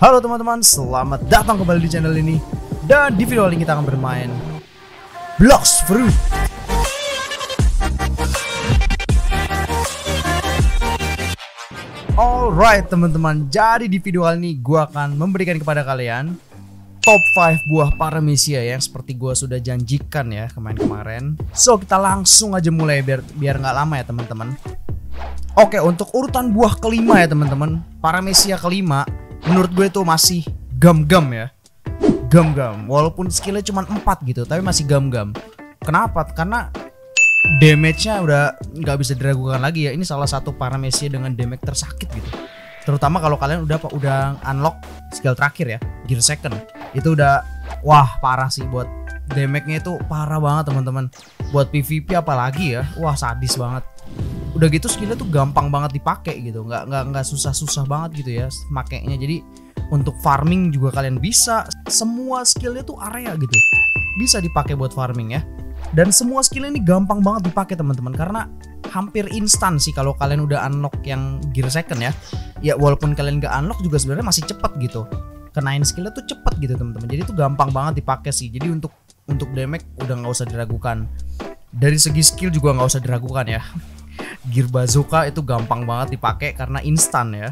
Halo teman-teman, selamat datang kembali di channel ini. Dan di video kali ini kita akan bermain Blocks Fruit. Alright teman-teman, jadi di video kali ini gue akan memberikan kepada kalian Top 5 buah paramecia yang seperti gue sudah janjikan ya kemarin-kemarin. So kita langsung aja mulai biar biar nggak lama ya teman-teman. Oke untuk urutan buah kelima ya teman-teman. Paramecia kelima menurut gue itu masih gam-gam ya. Gam-gam. Walaupun skillnya cuma 4 gitu Tapi masih gam-gam. Kenapa? Karena damage-nya udah nggak bisa diragukan lagi ya. Ini salah satu paramecia dengan damage tersakit gitu. Terutama kalau kalian udah udah unlock skill terakhir ya Gear second. Itu udah Wah parah sih buat damage-nya itu parah banget teman-teman. Buat PvP apalagi ya Wah sadis banget udah gitu skillnya tuh gampang banget dipakai gitu. Nggak nggak nggak susah-susah banget gitu ya makainya. Jadi untuk farming juga kalian bisa. Semua skillnya tuh area gitu. Bisa dipakai buat farming ya. Dan semua skill ini gampang banget dipakai teman-teman. Karena hampir instan sih kalau kalian udah unlock yang gear second ya. Ya walaupun kalian nggak unlock juga sebenarnya masih cepet gitu. Kenain skillnya tuh cepet gitu teman-teman. Jadi tuh gampang banget dipakai sih. Jadi untuk untuk damage udah nggak usah diragukan. Dari segi skill juga nggak usah diragukan ya gear bazooka itu gampang banget dipakai karena instan ya.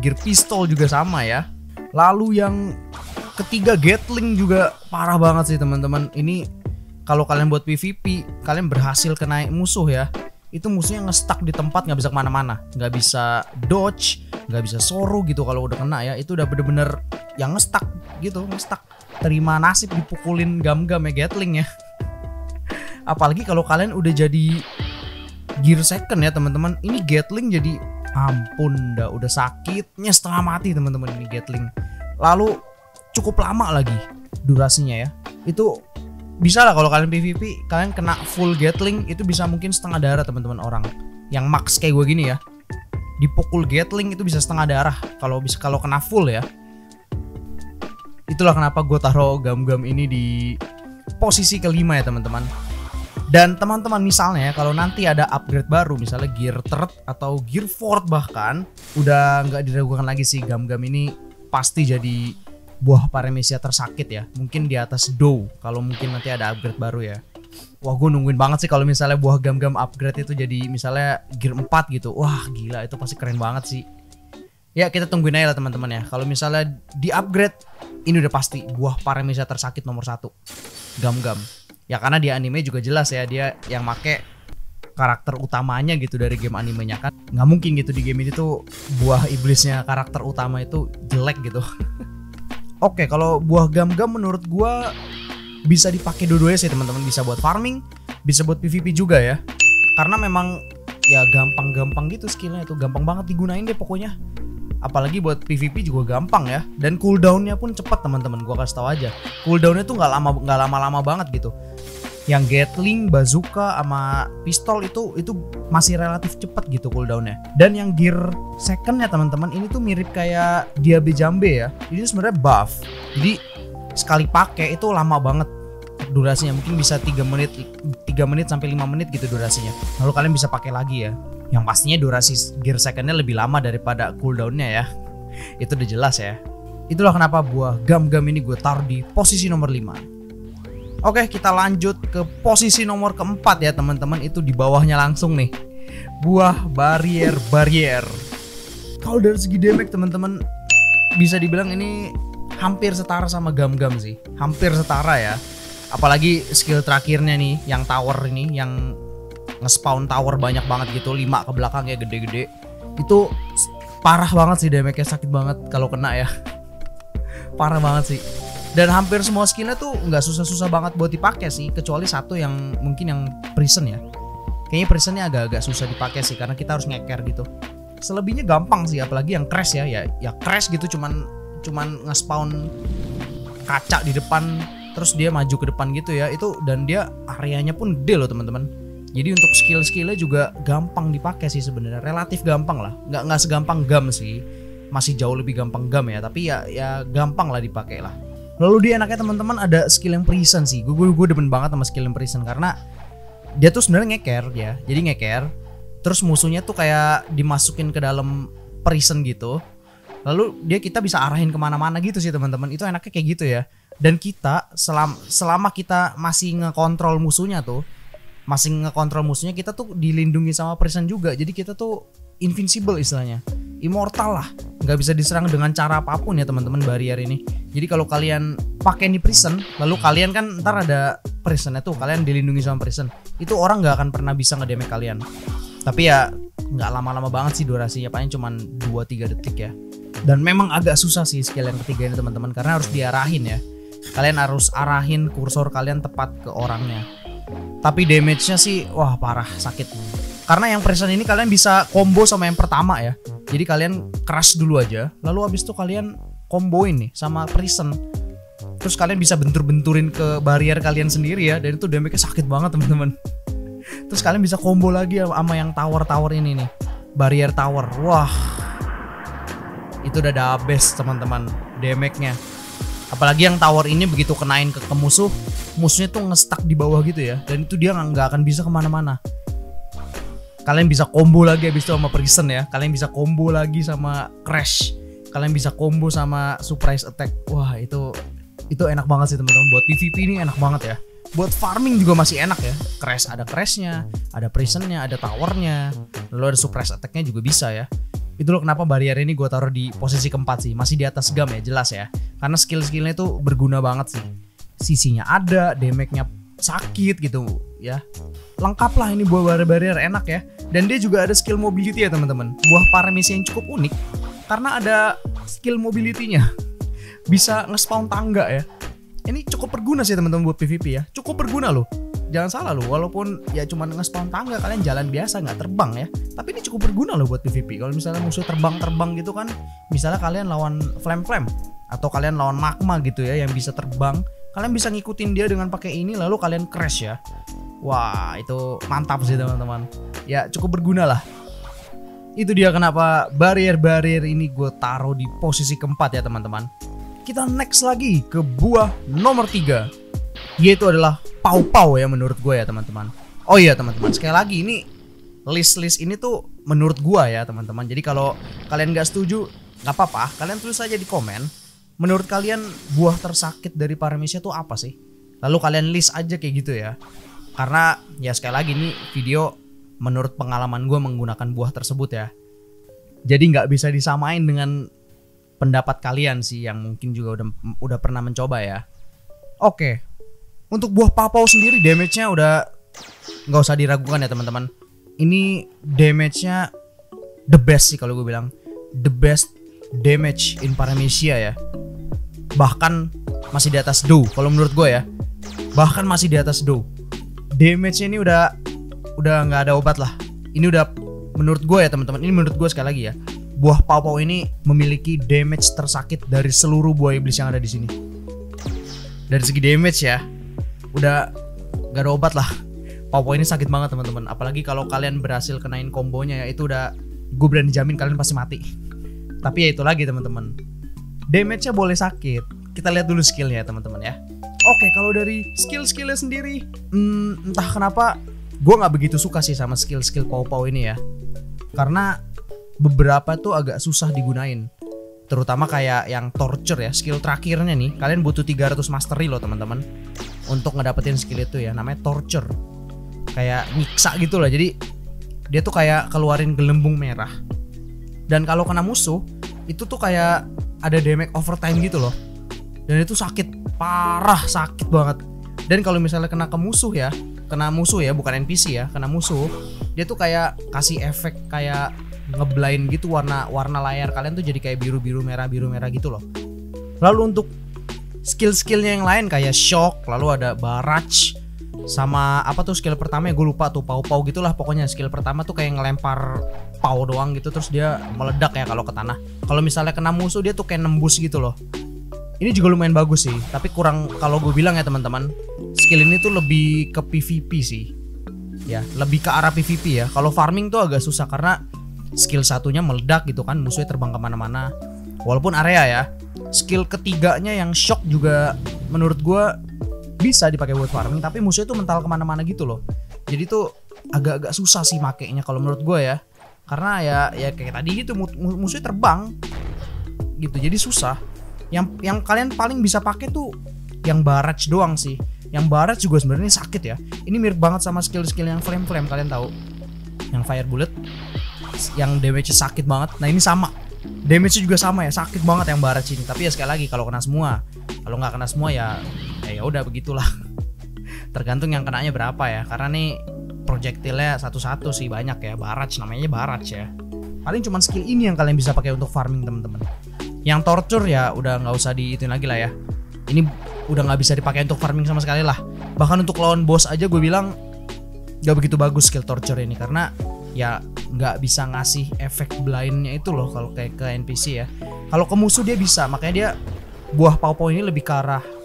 Gear pistol juga sama ya. Lalu yang ketiga gatling juga parah banget sih teman-teman. Ini kalau kalian buat PvP kalian berhasil kena musuh ya. Itu musuhnya ngestak di tempat nggak bisa ke mana-mana. Nggak bisa dodge nggak bisa soru gitu kalau udah kena ya. Itu udah bener-bener yang ngestak gitu ngestak terima nasib dipukulin gam-gam ya gatling ya. Apalagi kalau kalian udah jadi gear second ya teman-teman. Ini Gatling jadi ampun dah udah sakitnya setengah mati teman-teman ini Gatling. Lalu cukup lama lagi durasinya ya. Itu bisa lah kalau kalian PvP kalian kena full Gatling itu bisa mungkin setengah darah teman-teman orang. Yang max kayak gue gini ya. Dipukul Gatling itu bisa setengah darah. Kalau bisa kalau kena full ya. Itulah kenapa gue taruh gam-gam ini di posisi kelima ya teman-teman dan teman-teman misalnya ya kalau nanti ada upgrade baru misalnya gear third atau gear fourth bahkan udah nggak diragukan lagi sih gam-gam ini pasti jadi buah paramecia tersakit ya. Mungkin di atas do kalau mungkin nanti ada upgrade baru ya. Wah gue nungguin banget sih kalau misalnya buah gam-gam upgrade itu jadi misalnya gear 4 gitu. Wah gila itu pasti keren banget sih. Ya kita tungguin aja lah teman-teman ya. Kalau misalnya di upgrade ini udah pasti buah paramecia tersakit nomor satu. Gam-gam ya karena di anime juga jelas ya dia yang make karakter utamanya gitu dari game animenya kan. Nggak mungkin gitu di game ini tuh buah iblisnya karakter utama itu jelek gitu. Oke kalau buah gam-gam menurut gua bisa dipakai dua-duanya sih teman-teman. Bisa buat farming bisa buat PvP juga ya. Karena memang ya gampang-gampang gitu skillnya itu. Gampang banget digunain deh pokoknya apalagi buat PvP juga gampang ya dan cooldownnya pun cepat teman-teman gua kasih tahu aja cooldownnya tuh nggak lama nggak lama-lama banget gitu yang Gatling, bazooka, sama pistol itu itu masih relatif cepat gitu cooldownnya. Dan yang gear secondnya teman-teman ini tuh mirip kayak Diabe Jambe ya. Ini sebenarnya buff. Jadi sekali pakai itu lama banget durasinya mungkin bisa 3 menit 3 menit sampai 5 menit gitu durasinya. Lalu kalian bisa pakai lagi ya. Yang pastinya durasi gear secondnya lebih lama daripada cooldownnya ya. Itu udah jelas ya. Itulah kenapa buah gam-gam ini gue taruh di posisi nomor 5. Oke, kita lanjut ke posisi nomor keempat ya teman-teman. Itu di bawahnya langsung nih. Buah barrier-barrier. Kalau dari segi damage teman-teman bisa dibilang ini hampir setara sama gam-gam sih. Hampir setara ya. Apalagi skill terakhirnya nih yang tower ini yang nge-spawn tower banyak banget gitu, 5 ke belakang ya gede-gede. Itu parah banget sih damage-nya sakit banget kalau kena ya. parah banget sih. Dan hampir semua skillnya tuh nggak susah-susah banget buat dipakai sih kecuali satu yang mungkin yang prison ya. Kayaknya prisonnya agak-agak susah dipakai sih karena kita harus ngeker gitu. Selebihnya gampang sih apalagi yang crash ya. Ya ya crash gitu cuman cuman nge-spawn kaca di depan terus dia maju ke depan gitu ya. Itu dan dia areanya pun gede loh teman-teman jadi untuk skill-skillnya juga gampang dipakai sih sebenarnya relatif gampang lah nggak nggak segampang gam sih masih jauh lebih gampang gam ya tapi ya ya gampang lah dipakai lah Lalu dia enaknya teman-teman ada skill yang prison sih. Gue gue demen banget sama skill yang prison karena dia tuh sebenarnya ngeker ya. Jadi ngeker. Terus musuhnya tuh kayak dimasukin ke dalam prison gitu. lalu dia kita bisa arahin ke mana-mana gitu sih teman-teman itu enaknya kayak gitu ya dan kita selama selama kita masih ngekontrol musuhnya tuh masih ngekontrol musuhnya kita tuh dilindungi sama prison juga. Jadi kita tuh invincible istilahnya. Immortal lah. Nggak bisa diserang dengan cara apa pun ya teman-teman barrier ini. Jadi kalau kalian pakai di prison lalu kalian kan ntar ada prisonnya tuh kalian dilindungi sama prison. Itu orang nggak akan pernah bisa ngedamage kalian. Tapi ya nggak lama-lama banget sih durasinya paling cuma 2-3 detik ya. Dan memang agak susah sih skill yang ketiga ini teman-teman karena harus diarahin ya. Kalian harus arahin kursor kalian tepat ke orangnya tapi damage-nya sih wah parah sakit karena yang prison ini kalian bisa combo sama yang pertama ya jadi kalian crush dulu aja, lalu abis itu kalian comboin nih sama prison. Terus kalian bisa bentur-benturin ke barrier kalian sendiri ya, dan itu damage-nya sakit banget teman-teman. Terus kalian bisa combo lagi sama yang tower-tower ini nih, barrier tower. Wah, itu udah the best teman-teman damage-nya. Apalagi yang tower ini begitu kenain ke, ke musuh, musuhnya tuh ngestak di bawah gitu ya, dan itu dia nggak akan bisa ke mana-mana. Kalian bisa combo lagi habis itu sama prison ya. Kalian bisa combo lagi sama crash. Kalian bisa combo sama surprise attack. Wah itu itu enak banget sih teman-teman. Buat PVP ini enak banget ya. Buat farming juga masih enak ya. Crash ada crashnya ada prisonnya ada towernya. Lalu ada surprise attacknya juga bisa ya. Itu loh kenapa barrier ini gue taruh di posisi keempat sih. Masih di atas gam ya jelas ya. Karena skill-skillnya itu berguna banget sih sisinya ada damage-nya sakit gitu ya. Lengkap lah ini buah barrier enak ya. Dan dia juga ada skill mobility ya teman-teman. Buah paramisi yang cukup unik karena ada skill mobility-nya. Bisa nge-spawn tangga ya. Ini cukup berguna sih teman-teman buat PvP ya. Cukup berguna loh. Jangan salah loh walaupun ya cuma nge-spawn tangga kalian jalan biasa nggak terbang ya. Tapi ini cukup berguna loh buat PvP kalau misalnya musuh terbang-terbang gitu kan misalnya kalian lawan flame-flame atau kalian lawan magma gitu ya yang bisa terbang kalian bisa ngikutin dia dengan pakai ini lalu kalian crash ya. Wah itu mantap sih teman-teman. Ya cukup berguna lah. Itu dia kenapa barrier-barrier ini gue taruh di posisi keempat ya teman-teman. Kita next lagi ke buah nomor tiga. Yaitu adalah pau-pau ya menurut gue ya teman-teman. Oh iya teman-teman. Sekali lagi ini list-list ini tuh menurut gue ya teman-teman. Jadi kalau kalian gak setuju nggak apa-apa. Kalian tulis aja di komen menurut kalian buah tersakit dari Paramecia itu apa sih? Lalu kalian list aja kayak gitu ya. Karena ya sekali lagi ini video menurut pengalaman gue menggunakan buah tersebut ya. Jadi nggak bisa disamain dengan pendapat kalian sih yang mungkin juga udah udah pernah mencoba ya. Oke, untuk buah papau sendiri damage-nya udah nggak usah diragukan ya teman-teman. Ini damage-nya the best sih kalau gue bilang. The best damage in Paramecia ya bahkan masih di atas do kalau menurut gue ya. Bahkan masih di atas do. Damage ini udah udah nggak ada obat lah. Ini udah menurut gue ya teman-teman ini menurut gue sekali lagi ya. Buah pau-pau ini memiliki damage tersakit dari seluruh buah iblis yang ada di sini. Dari segi damage ya udah gak ada obat lah. Pau-pau ini sakit banget teman-teman. Apalagi kalau kalian berhasil kenain kombonya ya itu udah gue berani jamin kalian pasti mati. Tapi ya itu lagi teman-teman damage-nya boleh sakit. Kita lihat dulu skillnya ya teman-teman ya. Oke, kalau dari skill-skillnya sendiri, hmm, entah kenapa gue nggak begitu suka sih sama skill-skill pau-pau ini ya. Karena beberapa tuh agak susah digunain. Terutama kayak yang torture ya, skill terakhirnya nih. Kalian butuh 300 mastery loh teman-teman. Untuk ngedapetin skill itu ya, namanya torture. Kayak nyiksa gitu lah, jadi dia tuh kayak keluarin gelembung merah. Dan kalau kena musuh, itu tuh kayak ada damage overtime gitu loh. Dan itu sakit parah sakit banget. Dan kalau misalnya kena ke musuh ya kena musuh ya bukan NPC ya kena musuh dia tuh kayak kasih efek kayak ngeblind gitu warna warna layar kalian tuh jadi kayak biru biru merah biru merah gitu loh. Lalu untuk skill-skillnya yang lain kayak shock lalu ada barrage sama apa tuh skill pertama ya gue lupa tuh pau-pau gitulah pokoknya. Skill pertama tuh kayak ngelempar pau doang gitu terus dia meledak ya kalau ke tanah. Kalau misalnya kena musuh dia tuh kayak nembus gitu loh. Ini juga lumayan bagus sih tapi kurang kalau gue bilang ya teman-teman skill ini tuh lebih ke PVP sih. Ya lebih ke arah PVP ya. Kalau farming tuh agak susah karena skill satunya meledak gitu kan musuhnya terbang ke mana-mana. Walaupun area ya skill ketiganya yang shock juga menurut gue bisa dipakai buat farming tapi musuhnya tuh mental ke mana-mana gitu loh. Jadi tuh agak-agak susah sih makainya kalau menurut gue ya. Karena ya ya kayak tadi gitu musuhnya terbang gitu jadi susah. Yang yang kalian paling bisa pakai tuh yang barrage doang sih. Yang barrage juga sebenarnya sakit ya. Ini mirip banget sama skill-skill yang flame flame kalian tahu. Yang fire bullet yang damage sakit banget. Nah ini sama. Damage juga sama ya sakit banget yang barrage ini. Tapi ya sekali lagi kalau kena semua kalau nggak kena semua ya ya udah begitulah. Tergantung yang kenanya berapa ya. Karena nih projectile satu-satu sih banyak ya. Barrage namanya barrage ya. Paling cuma skill ini yang kalian bisa pakai untuk farming teman-teman. Yang torture ya udah nggak usah diituin lagi lah ya. Ini udah nggak bisa dipakai untuk farming sama sekali lah. Bahkan untuk lawan boss aja gue bilang nggak begitu bagus skill torture ini. Karena ya nggak bisa ngasih efek blindnya itu loh kalau kayak ke NPC ya. Kalau ke musuh dia bisa makanya dia buah pau ini lebih ke arah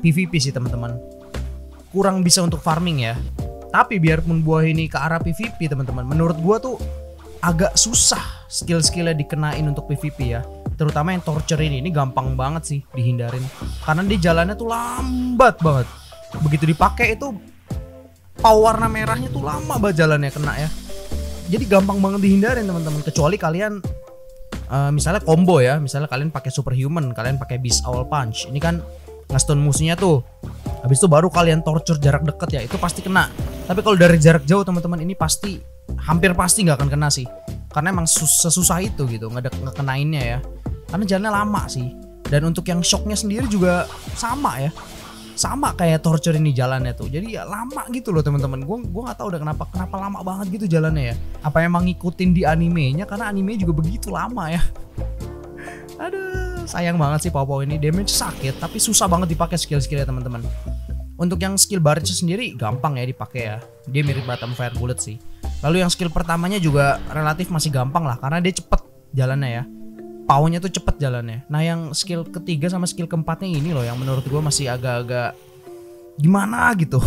PVP sih teman-teman. Kurang bisa untuk farming ya. Tapi biarpun buah ini ke arah PVP teman-teman menurut gua tuh agak susah skill-skillnya dikenain untuk PvP ya. Terutama yang torture ini. Ini gampang banget sih dihindarin. Karena di jalannya tuh lambat banget. Begitu dipakai itu power warna merahnya tuh lama banget jalannya kena ya. Jadi gampang banget dihindarin teman-teman. Kecuali kalian uh, misalnya combo ya. Misalnya kalian pakai superhuman kalian pakai beast owl punch. Ini kan ngestun musuhnya tuh. Habis itu baru kalian torture jarak deket ya itu pasti kena. Tapi kalau dari jarak jauh teman-teman ini pasti hampir pasti nggak akan kena sih. Karena emang susah susah itu gitu nggak ada ngekenainnya ya. Karena jalannya lama sih. Dan untuk yang shocknya sendiri juga sama ya. Sama kayak torture ini jalannya tuh. Jadi ya lama gitu loh teman-teman. Gue gue nggak tahu udah kenapa kenapa lama banget gitu jalannya ya. Apa emang ngikutin di animenya? Karena anime juga begitu lama ya. Aduh sayang banget sih Popo ini damage sakit tapi susah banget dipakai skill-skillnya teman-teman untuk yang skill barrage sendiri gampang ya dipakai ya dia mirip Batam Fire Bullet sih Lalu yang skill pertamanya juga relatif masih gampang lah karena dia cepet jalannya ya. Paunya tuh cepet jalannya. Nah yang skill ketiga sama skill keempatnya ini loh yang menurut gue masih agak-agak gimana gitu.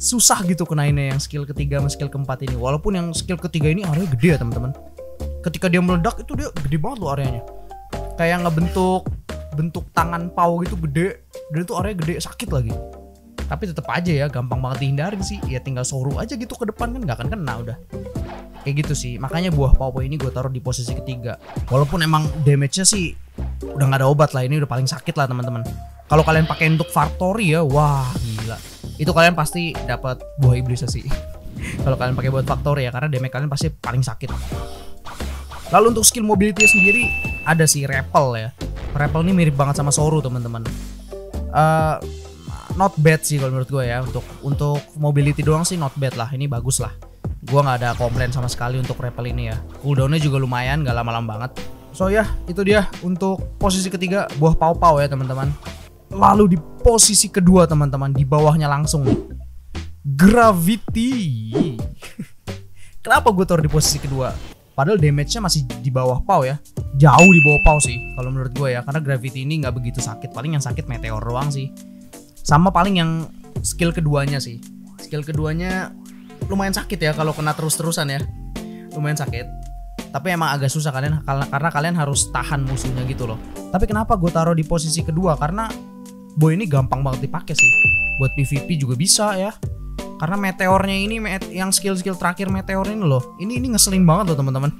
Susah gitu kenainnya yang skill ketiga sama skill keempat ini. Walaupun yang skill ketiga ini area gede ya teman-teman. Ketika dia meledak itu dia gede banget loh areanya. Kayak ngebentuk bentuk tangan pau gitu gede. Dan itu area gede sakit lagi. Tapi tetap aja ya gampang banget dihindarin sih. Ya tinggal soru aja gitu ke depan kan nggak akan kena udah. Kayak gitu sih. Makanya buah popo ini gue taruh di posisi ketiga. Walaupun emang damage-nya sih udah nggak ada obat lah. Ini udah paling sakit lah teman-teman. Kalau kalian pakai untuk Factory ya wah gila. Itu kalian pasti dapat buah iblis sih. Kalau kalian pakai buat Factory ya karena damage kalian pasti paling sakit lalu untuk skill mobility sendiri ada sih Rappel ya. Rappel ini mirip banget sama Soru teman-teman. Uh, not bad sih kalau menurut gue ya. Untuk untuk mobility doang sih not bad lah. Ini bagus lah. Gue nggak ada komplain sama sekali untuk rappel ini ya. Cooldownnya juga lumayan gak lama-lama banget. So ya itu dia untuk posisi ketiga buah pau-pau ya teman-teman. Lalu di posisi kedua teman-teman di bawahnya langsung. Gravity. Kenapa gue taruh di posisi kedua padahal damage-nya masih di bawah pau ya. Jauh di bawah pau sih kalau menurut gue ya. Karena gravity ini nggak begitu sakit. Paling yang sakit meteor doang sih. Sama paling yang skill keduanya sih. Skill keduanya lumayan sakit ya kalau kena terus-terusan ya. Lumayan sakit. Tapi emang agak susah kalian karena kalian harus tahan musuhnya gitu loh. Tapi kenapa gue taruh di posisi kedua? Karena boy ini gampang banget dipakai sih. Buat PvP juga bisa ya karena meteornya ini yang skill-skill terakhir meteor ini loh ini ini ngeselin banget loh teman-teman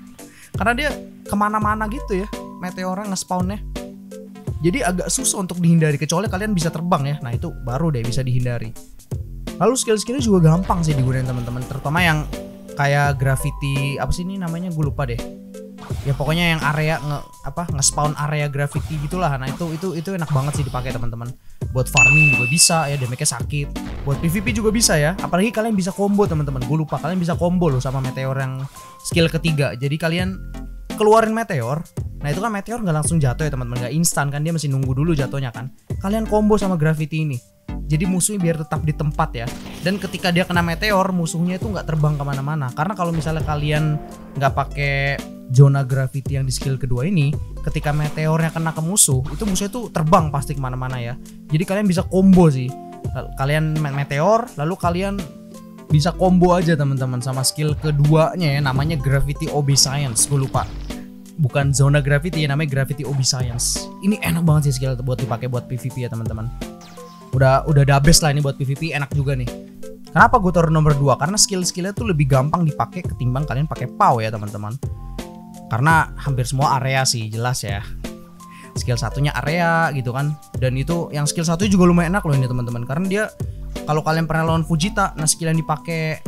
karena dia ke mana-mana gitu ya meteornya ngespawnnya jadi agak susah untuk dihindari kecuali kalian bisa terbang ya. Nah itu baru deh bisa dihindari. Lalu skill-skillnya juga gampang sih digunakan teman-teman. Terutama yang kayak graffiti apa sih ini namanya gue lupa deh. Ya pokoknya yang area nge apa nge-spawn area graffiti gitulah. Nah itu itu itu enak banget sih dipakai teman-teman. Buat farming juga bisa ya damage sakit. Buat PVP juga bisa ya. Apalagi kalian bisa combo teman-teman. Gue lupa kalian bisa combo loh sama meteor yang skill ketiga. Jadi kalian keluarin meteor Nah itu kan meteor nggak langsung jatuh ya teman-teman, nggak instan kan dia masih nunggu dulu jatuhnya kan. Kalian combo sama gravity ini. Jadi musuhnya biar tetap di tempat ya. Dan ketika dia kena meteor, musuhnya itu nggak terbang ke mana-mana. Karena kalau misalnya kalian nggak pakai zona gravity yang di skill kedua ini, ketika meteornya kena ke musuh, itu musuhnya tuh terbang pasti ke mana-mana ya. Jadi kalian bisa combo sih. Kalian meteor, lalu kalian bisa combo aja teman-teman sama skill keduanya ya namanya Gravity Science gue lupa. Bukan zona gravity ya namanya gravity science. Ini enak banget sih skill buat dipakai buat PVP ya teman-teman. Udah udah best lah ini buat PVP enak juga nih. Kenapa gue taruh nomor 2 karena skill-skillnya tuh lebih gampang dipakai ketimbang kalian pakai PAW ya teman-teman karena hampir semua area sih jelas ya. Skill satunya area gitu kan. Dan itu yang skill satu juga lumayan enak loh ini teman-teman. Karena dia kalau kalian pernah lawan Fujita nah skill yang dipakai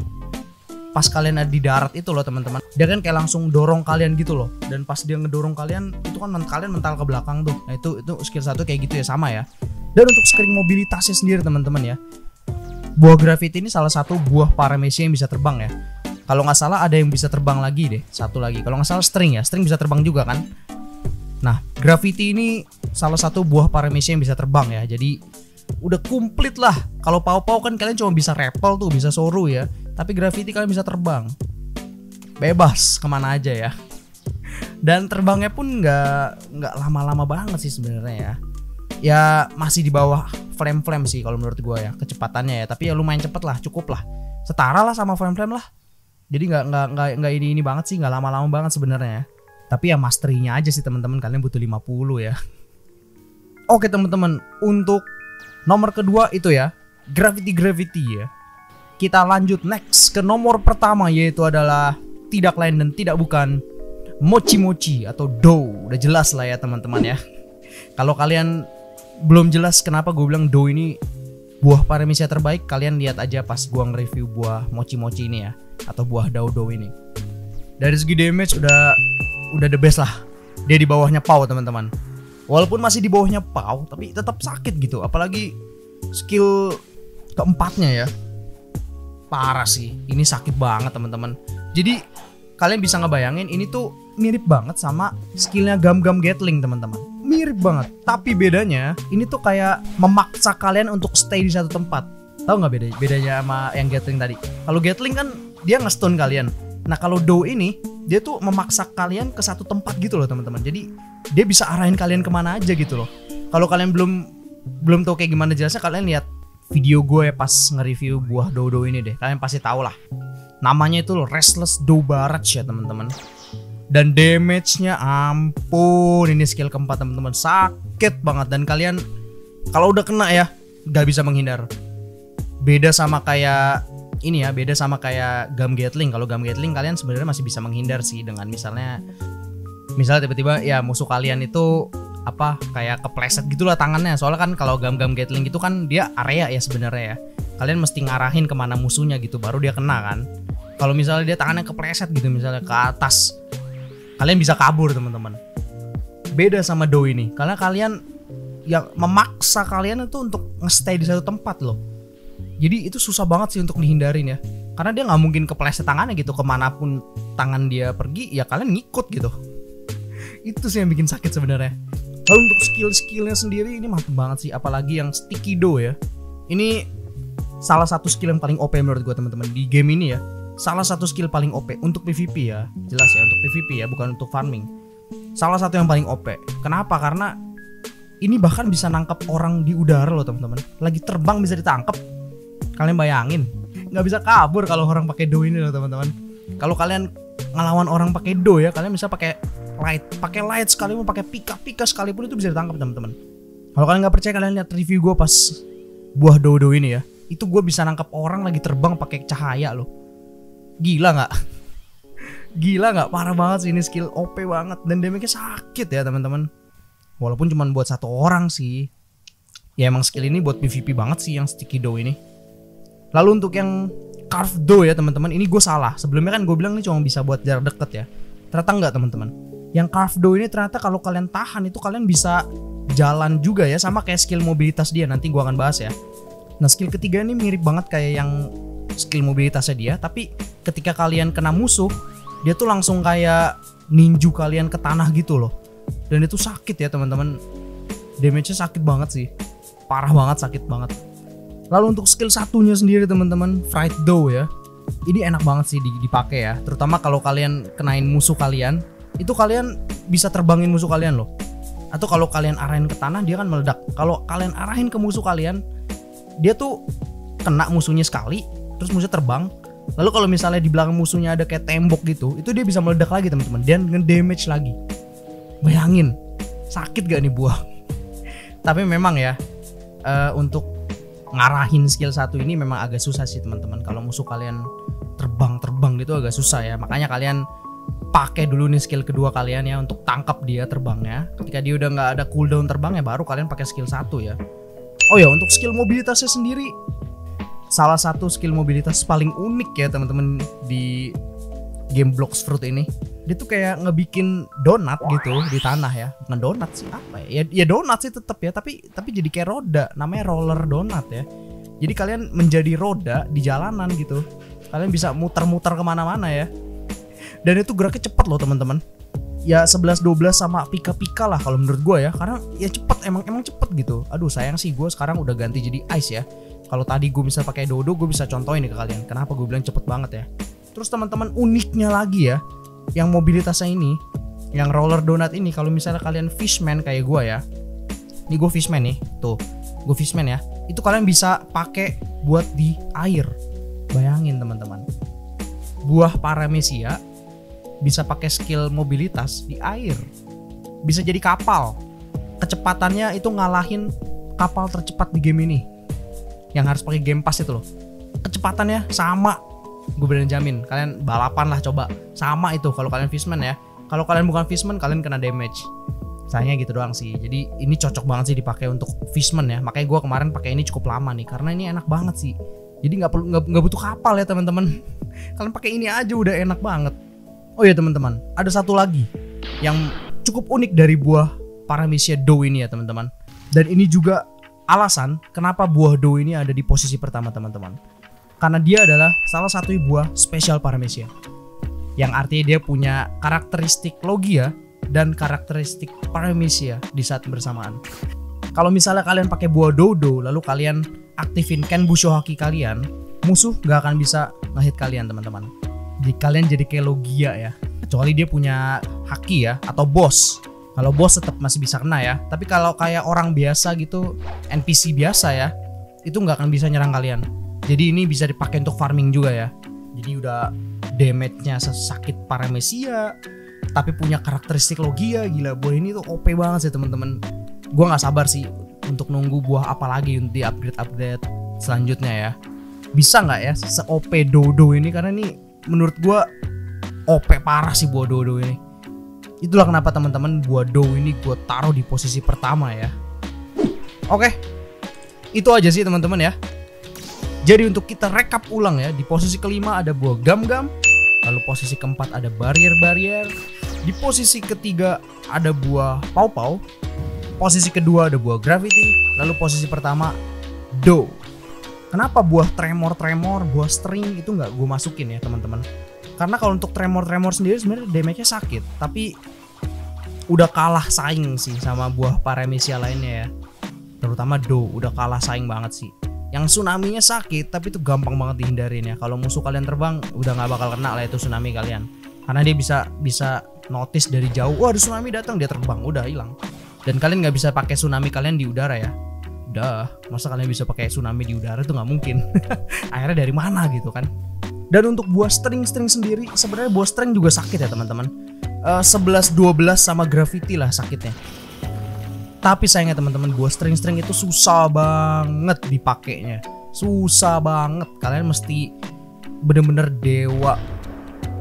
pas kalian ada di darat itu loh teman-teman. Dia kan kayak langsung dorong kalian gitu loh. Dan pas dia ngedorong kalian itu kan kalian mental ke belakang tuh. Nah itu itu skill satu kayak gitu ya sama ya. Dan untuk screen mobilitasnya sendiri teman-teman ya. Buah gravity ini salah satu buah paramecia yang bisa terbang ya kalau nggak salah ada yang bisa terbang lagi deh satu lagi. Kalau nggak salah string ya string bisa terbang juga kan? Nah gravity ini salah satu buah paramecia yang bisa terbang ya. Jadi udah komplit lah. Kalau pau-pau kan kalian cuma bisa rappel tuh bisa soru ya. Tapi gravity kalian bisa terbang. Bebas ke mana aja ya. Dan terbangnya pun nggak nggak lama-lama banget sih sebenarnya ya. Ya masih di bawah flame flame sih kalau menurut gue ya kecepatannya ya. Tapi ya lumayan cepet lah cukup lah. Setara lah sama flame flame lah jadi nggak nggak nggak nggak ini ini banget sih nggak lama-lama banget sebenarnya ya tapi ya masterinya aja sih teman-teman kalian butuh 50 ya oke teman-teman untuk nomor kedua itu ya gravity gravity ya kita lanjut next ke nomor pertama yaitu adalah tidak lain dan tidak bukan mochi mochi atau dough. Udah jelas lah ya teman-teman ya. Kalau kalian belum jelas kenapa gue bilang dough ini buah paramecia terbaik, kalian lihat aja pas gua nge-review buah mochi mochi ini ya atau buah dough ini. Dari segi damage udah udah the best lah. Dia di bawahnya Pau teman-teman. Walaupun masih di bawahnya Pau, tapi tetap sakit gitu. Apalagi skill keempatnya ya parah sih ini sakit banget teman-teman jadi kalian bisa ngebayangin ini tuh mirip banget sama skillnya gam-gam Gatling teman-teman mirip banget tapi bedanya ini tuh kayak memaksa kalian untuk stay di satu tempat tahu nggak beda bedanya sama yang Gatling tadi kalau Gatling kan dia ngestun kalian nah kalau Do ini dia tuh memaksa kalian ke satu tempat gitu loh teman-teman jadi dia bisa arahin kalian ke mana aja gitu loh kalau kalian belum belum tahu kayak gimana jelasnya kalian lihat video gue pas nge-review buah dodo ini deh. Kalian pasti tahu lah. Namanya itu Restless Do Barat ya teman-teman. Dan damage-nya ampun. Ini skill keempat teman-teman. Sakit banget dan kalian kalau udah kena ya nggak bisa menghindar. Beda sama kayak ini ya, beda sama kayak gum gatling. Kalau gum gatling kalian sebenarnya masih bisa menghindar sih dengan misalnya misalnya tiba-tiba ya musuh kalian itu apa kayak kepleset gitulah tangannya. Soalnya kan kalau gam-gam gatling itu kan dia area ya sebenarnya ya. Kalian mesti ngarahin ke mana musuhnya gitu baru dia kena kan. Kalau misalnya dia tangannya kepleset gitu misalnya ke atas kalian bisa kabur teman-teman. Beda sama do ini. Karena kalian yang memaksa kalian itu untuk ngestay di satu tempat loh jadi itu susah banget sih untuk dihindarin ya karena dia nggak mungkin kepleset tangannya gitu ke mana pun tangan dia pergi ya kalian ngikut gitu itu sih yang bikin sakit sebenarnya Lalu untuk skill-skillnya sendiri ini mantep banget sih, apalagi yang sticky do ya. Ini salah satu skill yang paling OP menurut gue teman-teman di game ini ya. Salah satu skill paling OP untuk PvP ya, jelas ya untuk PvP ya, bukan untuk farming. Salah satu yang paling OP. Kenapa? Karena ini bahkan bisa nangkap orang di udara loh teman-teman. Lagi terbang bisa ditangkap. Kalian bayangin, nggak bisa kabur kalau orang pakai do ini loh teman-teman. Kalau kalian ngelawan orang pakai do ya, kalian bisa pakai light. Pakai light sekalipun pakai pika pika sekalipun itu bisa ditangkap teman-teman. Kalau kalian nggak percaya kalian lihat review gue pas buah dodo ini ya. Itu gue bisa nangkap orang lagi terbang pakai cahaya loh. Gila nggak? Gila nggak? Parah banget sih ini skill OP banget. Dan damage sakit ya teman-teman. Walaupun cuma buat satu orang sih. Ya emang skill ini buat PvP banget sih yang sticky dough ini lalu untuk yang carve dough ya teman-teman ini gue salah sebelumnya kan gue bilang ini cuma bisa buat jarak deket ya ternyata enggak teman-teman yang carve do ini ternyata kalau kalian tahan itu kalian bisa jalan juga ya sama kayak skill mobilitas dia nanti gua akan bahas ya. Nah skill ketiga ini mirip banget kayak yang skill mobilitasnya dia tapi ketika kalian kena musuh dia tuh langsung kayak ninju kalian ke tanah gitu loh. Dan itu sakit ya teman-teman. Damage-nya sakit banget sih. Parah banget sakit banget. Lalu untuk skill satunya sendiri teman-teman, Fright Dough ya. Ini enak banget sih dipakai ya, terutama kalau kalian kenain musuh kalian itu kalian bisa terbangin musuh kalian loh. Atau kalau kalian arahin ke tanah dia kan meledak. Kalau kalian arahin ke musuh kalian dia tuh kena musuhnya sekali terus musuhnya terbang. Lalu kalau misalnya di belakang musuhnya ada kayak tembok gitu itu dia bisa meledak lagi teman-teman. Dan nge-damage lagi. Bayangin sakit gak nih buah? Tapi memang ya uh, untuk ngarahin skill satu ini memang agak susah sih teman-teman kalau musuh kalian terbang terbang gitu agak susah ya makanya kalian pakai dulu nih skill kedua kalian ya untuk tangkap dia terbangnya. Ketika dia udah nggak ada cooldown terbangnya baru kalian pakai skill satu ya. Oh ya untuk skill mobilitasnya sendiri salah satu skill mobilitas paling unik ya teman-teman di game Blocks Fruit ini. Dia tuh kayak ngebikin donat gitu di tanah ya. Bukan donat sih apa ya? Ya, ya donat sih tetap ya, tapi tapi jadi kayak roda, namanya roller donat ya. Jadi kalian menjadi roda di jalanan gitu. Kalian bisa muter-muter ke mana-mana ya. Dan itu geraknya cepet loh teman-teman. Ya 11-12 sama pika-pika lah kalau menurut gue ya. Karena ya cepet emang emang cepet gitu. Aduh sayang sih gue sekarang udah ganti jadi ice ya. Kalau tadi gue bisa pakai dodo gue bisa contohin nih ke kalian. Kenapa gue bilang cepet banget ya. Terus teman-teman uniknya lagi ya. Yang mobilitasnya ini. Yang roller donat ini kalau misalnya kalian fishman kayak gue ya. Ini gue fishman nih. Tuh. Gue fishman ya. Itu kalian bisa pakai buat di air. Bayangin teman-teman. Buah paramesia bisa pakai skill mobilitas di air. Bisa jadi kapal. Kecepatannya itu ngalahin kapal tercepat di game ini. Yang harus pakai game pass itu loh. Kecepatannya sama. Gue berani jamin. Kalian balapan lah coba. Sama itu kalau kalian fishman ya. Kalau kalian bukan fishman kalian kena damage. Sayangnya gitu doang sih. Jadi ini cocok banget sih dipakai untuk fishman ya. Makanya gue kemarin pakai ini cukup lama nih karena ini enak banget sih. Jadi nggak perlu nggak butuh kapal ya teman-teman. Kalian pakai ini aja udah enak banget. Oh ya teman-teman, ada satu lagi yang cukup unik dari buah Paramecia Do ini ya teman-teman. Dan ini juga alasan kenapa buah Do ini ada di posisi pertama teman-teman. Karena dia adalah salah satu buah spesial Paramecia. Yang artinya dia punya karakteristik Logia dan karakteristik Paramecia di saat bersamaan. Kalau misalnya kalian pakai buah Dodo lalu kalian aktifin Ken Bushohaki kalian, musuh gak akan bisa ngehit kalian teman-teman. Di kalian jadi kayak Logia ya. Kecuali dia punya haki ya atau bos kalau bos tetap masih bisa kena ya. Tapi kalau kayak orang biasa gitu NPC biasa ya itu nggak akan bisa nyerang kalian jadi ini bisa dipakai untuk farming juga ya jadi udah damage-nya sesakit Paramecia tapi punya karakteristik Logia gila buah ini tuh OP banget sih teman-teman gue nggak sabar sih untuk nunggu buah apa lagi di upgrade upgrade selanjutnya ya bisa nggak ya se OP Dodo ini karena ini menurut gue OP parah sih buah dodo ini. Itulah kenapa teman-teman buah do ini gue taruh di posisi pertama ya. Oke, itu aja sih teman-teman ya. Jadi untuk kita rekap ulang ya, di posisi kelima ada buah gam-gam, lalu posisi keempat ada barrier-barrier, di posisi ketiga ada buah pau-pau, posisi kedua ada buah gravity, lalu posisi pertama do. Kenapa buah tremor-tremor, buah string itu nggak gue masukin ya teman-teman? Karena kalau untuk tremor-tremor sendiri sebenarnya damage-nya sakit, tapi udah kalah saing sih sama buah paramesia lainnya ya. Terutama Do udah kalah saing banget sih. Yang tsunami-nya sakit, tapi itu gampang banget dihindarin ya. Kalau musuh kalian terbang, udah nggak bakal kena lah itu tsunami kalian. Karena dia bisa bisa notice dari jauh, wah ada tsunami datang dia terbang, udah hilang. Dan kalian nggak bisa pakai tsunami kalian di udara ya udah masa kalian bisa pakai tsunami di udara itu nggak mungkin akhirnya dari mana gitu kan dan untuk buah string-string sendiri sebenarnya buah string juga sakit ya teman-teman uh, 11 12 sama gravity lah sakitnya tapi sayangnya teman-teman buah string-string itu susah banget dipakainya. Susah banget. Kalian mesti bener-bener dewa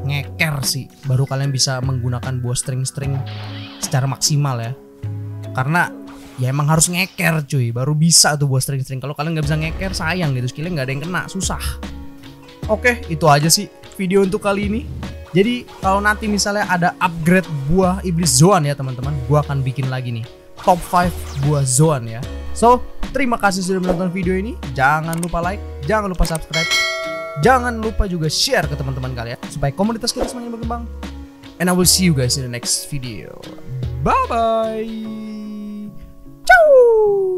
ngeker sih baru kalian bisa menggunakan buah string-string secara maksimal ya. Karena ya emang harus ngeker cuy. Baru bisa tuh buat string-string. Kalau kalian nggak bisa ngeker sayang gitu. Skillnya nggak ada yang kena. Susah. Oke itu aja sih video untuk kali ini. Jadi kalau nanti misalnya ada upgrade buah iblis zoan ya teman-teman gua akan bikin lagi nih top 5 buah zone ya. So, terima kasih sudah menonton video ini. Jangan lupa like, jangan lupa subscribe, jangan lupa juga share ke teman-teman kalian supaya komunitas kita semakin berkembang. And I will see you guys in the next video. Bye bye. Ciao.